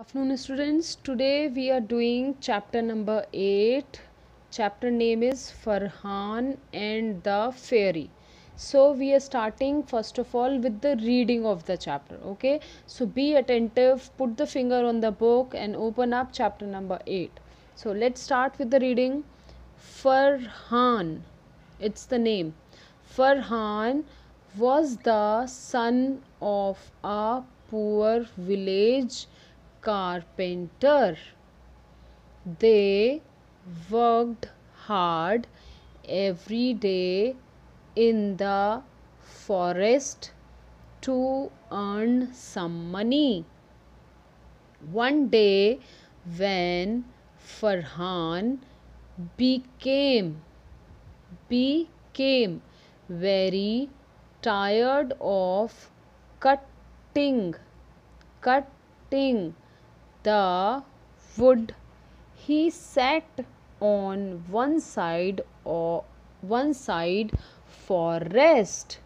afternoon students. Today we are doing chapter number 8 chapter name is farhan and the fairy. So we are starting first of all with the reading of the chapter okay? So be attentive put the finger on the book and open up chapter number 8 so let's start with the reading. Farhan it's the name. Farhan was the son of a poor village carpenter. They worked hard every day in the forest to earn some money. One day, when Farhan became became very tired of cutting cutting the wood. He sat on one side or one side for rest.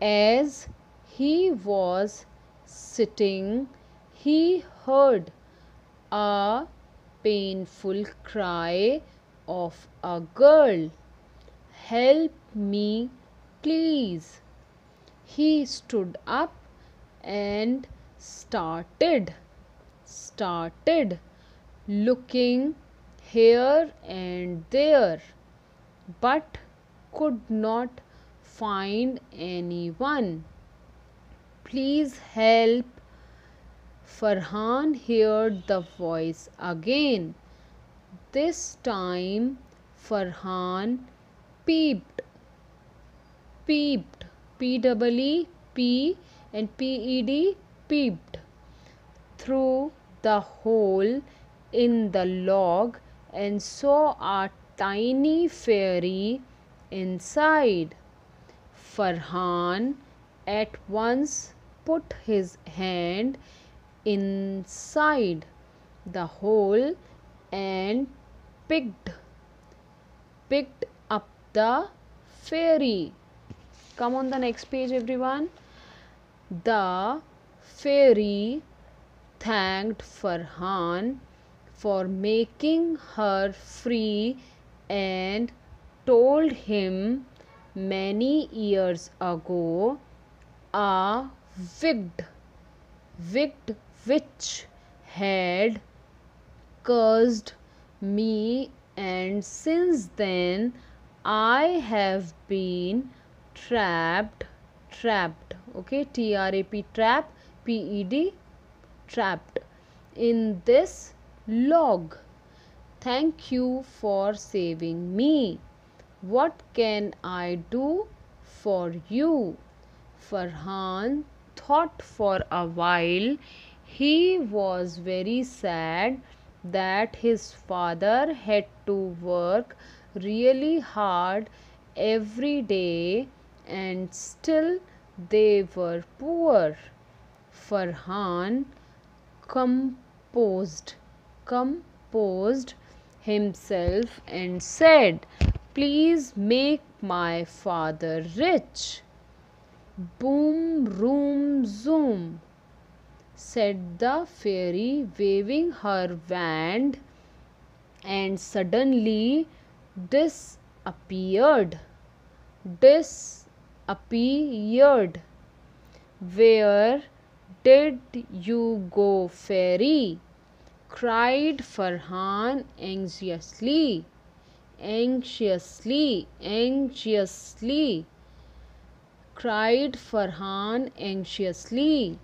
As he was sitting he heard a painful cry of a girl. Help me please. He stood up and started started looking here and there but could not find anyone. Please help. Farhan heard the voice again. This time Farhan peeped. Peeped. P W E P and P E D peeped through the hole in the log and saw a tiny fairy inside. Farhan at once put his hand inside the hole and picked picked up the fairy come on the next page everyone the fairy thanked Farhan for making her free and told him many years ago a wicked wicked witch had cursed me and since then I have been trapped trapped okay T R A P trap P E D trapped in this log. Thank you for saving me. What can I do for you? Farhan thought for a while. He was very sad that his father had to work really hard every day and still they were poor. Farhan composed composed himself and said please make my father rich. Boom room zoom said the fairy waving her wand and suddenly disappeared. Disappeared. Where did you go, fairy? cried Farhan anxiously. Anxiously, anxiously, cried Farhan anxiously.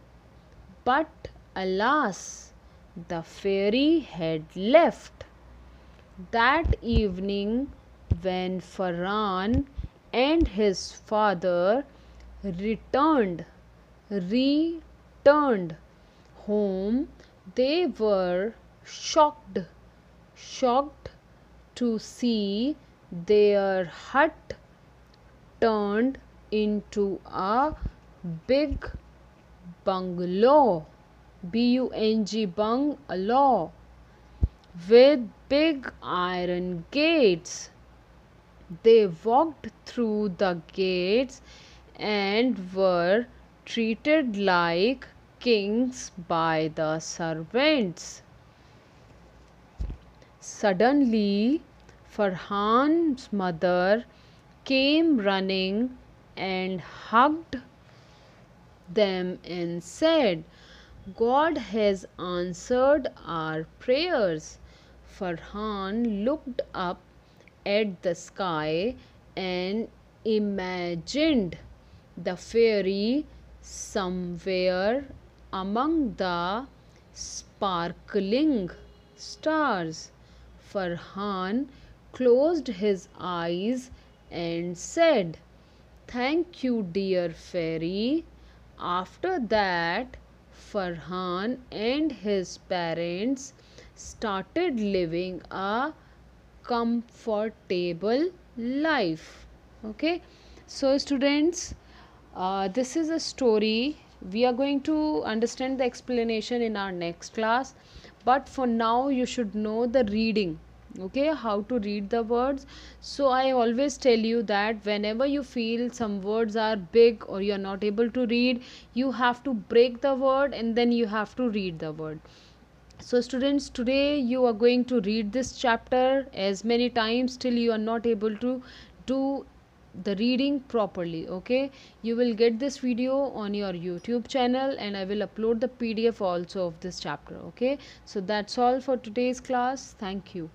But alas, the fairy had left. That evening, when Farhan and his father returned, returned returned home, they were shocked, shocked to see their hut turned into a big bungalow. B U N G bungalow with big iron gates. They walked through the gates and were treated like kings by the servants. Suddenly, Farhan's mother came running and hugged them and said, God has answered our prayers. Farhan looked up at the sky and imagined the fairy somewhere among the sparkling stars. Farhan closed his eyes and said, Thank you, dear fairy. After that, Farhan and his parents started living a comfortable life. Okay, so students, uh, this is a story. We are going to understand the explanation in our next class, but for now, you should know the reading okay? How to read the words. So i always tell you that whenever you feel some words are big or you're not able to read you have to break the word and then you have to read the word. So students today you are going to read this chapter as many times till you are not able to do the reading properly okay? You will get this video on your youtube channel and i will upload the pdf also of this chapter okay? So that's all for today's class. Thank you